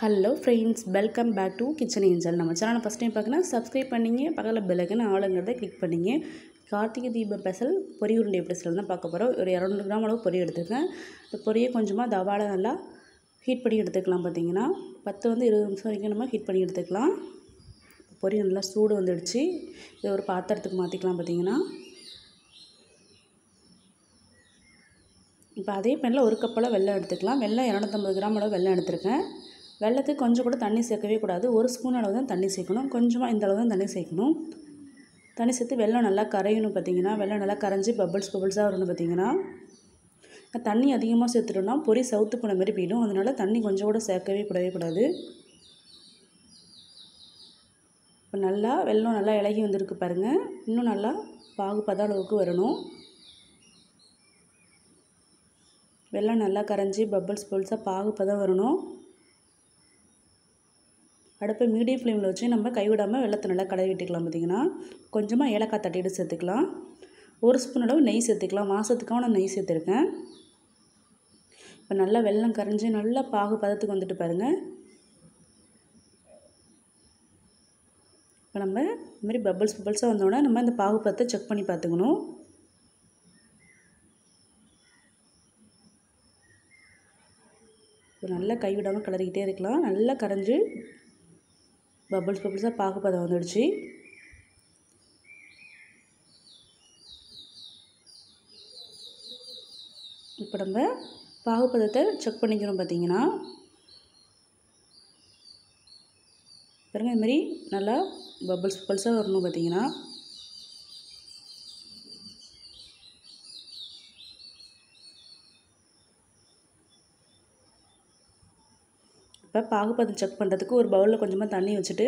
Hello friends welcome back to kitchen angel நம்ம சேனலை first time பார்க்கணும் சப்ஸ்கிரைப் பண்ணிங்க. பக்கத்தில் பெல்லைக்கன் ஆளுங்கிறத கிளிக் பண்ணிங்க. கார்த்திகை தீப பெசல் பொரி உருண்டை எப்படி செய்யலாம் தான் பார்க்க போகிறோம் ஒரு இரநூறு கிராம் அளவு பொரி எடுத்துருக்கேன். இந்த பொரியை கொஞ்சமாக தவால நல்லா ஹீட் பண்ணி எடுத்துக்கலாம் பார்த்தீங்கன்னா. பத்து வந்து இருபது நிமிஷம் வரைக்கும் நம்ம ஹீட் பண்ணி எடுத்துக்கலாம். பொரி நல்லா சூடு வந்துடுச்சு. இதை ஒரு பாத்திரத்துக்கு மாற்றிக்கலாம் பார்த்தீங்கன்னா. இப்போ அதே பேனில் ஒரு கப்பளவு வெள்ளம் எடுத்துக்கலாம். வெள்ளம் இரநூத்தம்பது கிராம் அளவு வெள்ளம் எடுத்திருக்கேன். வெள்ளத்துக்கு கொஞ்சம் கூட தண்ணி சேர்க்கவே கூடாது. ஒரு ஸ்பூன் அளவு தான் தண்ணி சேர்க்கணும். கொஞ்சமாக இந்த அளவு தான் தண்ணி சேர்க்கணும். தண்ணி சேர்த்து வெள்ளம் நல்லா கரையணும் பார்த்தீங்கன்னா. வெள்ளம் நல்லா கரைஞ்சி பபிள்ஸ் பபிள்ஸாக வரணும் பார்த்தீங்கன்னா. தண்ணி அதிகமாக சேர்த்துட்டோம்னா பொரி சவுத்து போன மாதிரி போயிடும். அதனால் தண்ணி கொஞ்சம் கூட சேர்க்கவே கூடவே கூடாது. இப்போ நல்லா வெள்ளம் நல்லா இலகி வந்திருக்கு பாருங்கள் இன்னும் நல்லா பாகுபத அளவுக்கு வரணும். வெள்ளம் நல்லா கரைஞ்சி பபிள்ஸ் பபிள்ஸாக பாகு வரணும். அடுப்பை மீடியம் ஃப்ளேமில் வச்சு நம்ம கைவிடாமல் வெள்ளத்தை நல்லா கடை விட்டுக்கலாம் பார்த்திங்கன்னா. கொஞ்சமாக ஏலக்காய் தட்டிட்டு சேர்த்துக்கலாம். ஒரு ஸ்பூன் அளவு நெய் சேர்த்துக்கலாம். மாதத்துக்காக நான் நெய் சேர்த்துருக்கேன். இப்போ நல்லா வெள்ளம் கரைஞ்சி நல்லா பாகு பதத்துக்கு வந்துட்டு பாருங்கள் இப்போ நம்ம இந்த மாதிரி பபிள்ஸ் பபிள்ஸாக வந்தோடனே நம்ம இந்த பாகு பதத்தை செக் பண்ணி பார்த்துக்கணும். இப்போ நல்லா கைவிடாமல் கிளறிக்கிட்டே இருக்கலாம். நல்லா கரைஞ்சி பபிள்ஸ் பபிள்ஸாக பாகுப்பதம் வந்துடுச்சு. இப்போ நம்ம பாகுபதத்தை செக் பண்ணிக்கிறோம் பார்த்தீங்கன்னா. பாருங்கள் இதுமாரி நல்லா பபுள்ஸ் பபுள்ஸாக வரணும் பார்த்தீங்கன்னா. இப்போ பாகுப்பதம் செக் பண்ணுறதுக்கு ஒரு பவுலில் கொஞ்சமாக தண்ணி வச்சுட்டு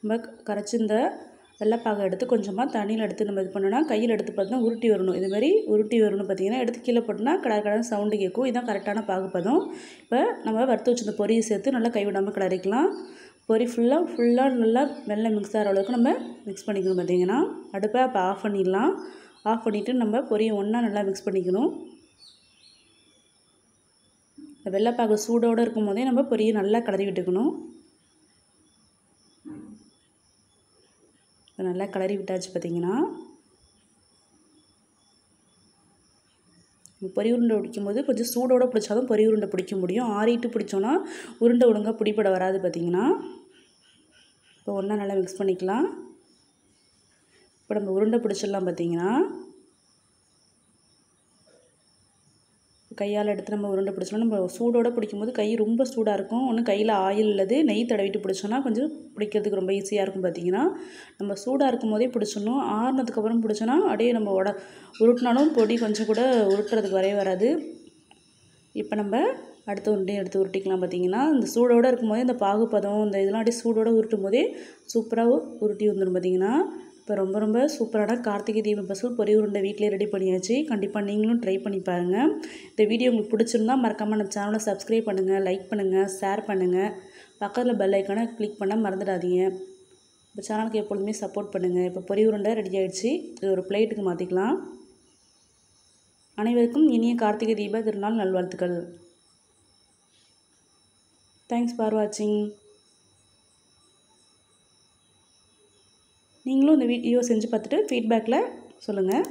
நம்ம கரைச்சி இந்த வெள்ளைப்பாகை எடுத்து கொஞ்சமாக தண்ணியில் எடுத்து நம்ம இது பண்ணோன்னா கையில் எடுத்து பார்த்தோன்னா உருட்டி வரணும். இதுமாரி உருட்டி வரணும் பார்த்தீங்கன்னா எடுத்து கீழே போட்டோன்னா கடற்கடை கடை சவுண்டு கேட்கும். இதுதான் கரெக்டான பாகுப்பதம் இப்போ நம்ம வறுத்து வச்சிருந்த பொரியை சேர்த்து நல்லா கைவிடாமல் கிளறிக்கலாம். பொரி ஃபுல்லாக ஃபுல்லாக நல்லா வெள்ளை மிக்ஸ் ஆகிற அளவுக்கு நம்ம மிக்ஸ் பண்ணிக்கணும் பார்த்தீங்கன்னா. அடுப்பை அப்போ ஆஃப் பண்ணிடலாம். ஆஃப் பண்ணிவிட்டு நம்ம பொரியை ஒன்றா நல்லா மிக்ஸ் பண்ணிக்கணும். இந்த வெள்ளைப்பாகு சூடோடு இருக்கும் போதே நம்ம பொரியை நல்லா கலரி விட்டுக்கணும். நல்லா கிளறி விட்டாச்சு பார்த்தீங்கன்னா. பொறி உருண்டை பிடிக்கும்போது கொஞ்சம் சூடோடு பிடிச்சாலும் பொறி உருண்டை பிடிக்க முடியும். ஆறிட்டு பிடிச்சோன்னா உருண்டை ஒழுங்காக பிடிப்பட வராது பார்த்தீங்கன்னா. இப்போ ஒன்றா நல்லா மிக்ஸ் பண்ணிக்கலாம். இப்போ நம்ம உருண்டை பிடிச்சிடலாம் பார்த்தீங்கன்னா. கையால் எடுத்து நம்ம உருண்டை பிடிச்சோம்னா நம்ம சூடோடு பிடிக்கும்போது கை ரொம்ப சூடாக இருக்கும். ஒன்று கையில் ஆயில் இல்லது நெய் தடவிட்டு பிடிச்சோன்னா கொஞ்சம் பிடிக்கிறதுக்கு ரொம்ப ஈஸியாக இருக்கும் பார்த்தீங்கன்னா நம்ம சூடாக இருக்கும் போதே பிடிச்சிடணும் ஆறுனதுக்கப்புறம் பிடிச்சோன்னா அப்படியே நம்ம உட உருட்டினாலும் பொடி கொஞ்சம் கூட உருட்டுறதுக்கு வரவே வராது. இப்போ நம்ம அடுத்த உருண்டையும் எடுத்து உருட்டிக்கலாம் பார்த்தீங்கன்னா இந்த சூடோடு இருக்கும்போதே இந்த பாகுப்பதம் இந்த இதெல்லாம் அப்படியே சூடோடு உருட்டும் போதே சூப்பராக உருட்டி வந்துடும் பார்த்தீங்கன்னா இப்போ ரொம்ப ரொம்ப சூப்பரான கார்த்திகை தீபம் பசல் பொறி உருண்டை வீட்டிலே ரெடி பண்ணியாச்சு. கண்டிப்பாக நீங்களும் ட்ரை பண்ணி பாருங்கள் இந்த வீடியோ உங்களுக்கு பிடிச்சிருந்தா மறக்காமல் நம்ம சேனலை சப்ஸ்கிரைப் பண்ணுங்கள் லைக் பண்ணுங்கள் ஷேர் பண்ணுங்கள் பக்கத்தில் பெல் ஐக்கானை கிளிக் பண்ண மறந்துடாதீங்க. இப்போ சேனலுக்கு எப்பொழுதுமே சப்போர்ட் பண்ணுங்கள் இப்போ பொறி உருண்டை ரெடி ஆகிடுச்சு இது ஒரு பிளேட்டுக்கு மாற்றிக்கலாம் அனைவருக்கும் இனிய கார்த்திகை தீப திருநாள் நல்வாழ்த்துக்கள். தேங்க்ஸ் ஃபார் வாட்சிங் நீங்களும் இந்த வீடியோ செஞ்சு பார்த்துட்டு ஃபீட்பேக்கில் சொல்லுங்கள்